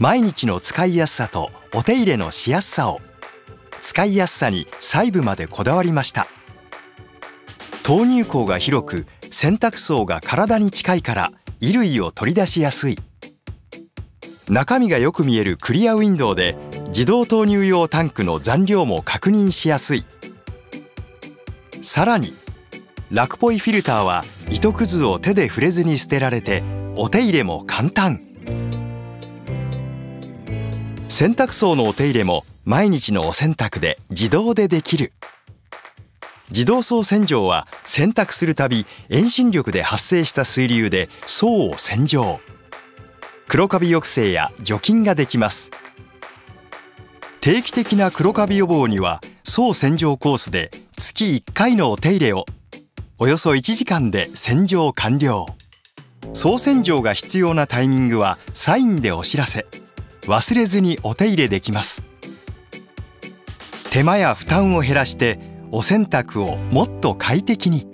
毎日の使いやすさとお手入れのしやすさを使いやすさに細部までこだわりました。投入口が広く洗濯槽が体に近いから衣類を取り出しやすい。中身がよく見えるクリアウィンドウで自動投入用タンクの残量も確認しやすい。さらにラクポイフィルターは糸くずを手で触れずに捨てられてお手入れも簡単。洗濯槽のお手入れも毎日のお洗濯で自動でできる。自動槽洗浄は洗濯するたび遠心力で発生した水流で層を洗浄。黒カビ抑制や除菌ができます。定期的な黒カビ予防には層洗浄コースで月1回のお手入れを。およそ1時間で洗浄完了。総洗浄が必要なタイミングはサインでお知らせ。忘れずにお手入れできます。手間や負担を減らしてお洗濯をもっと快適に。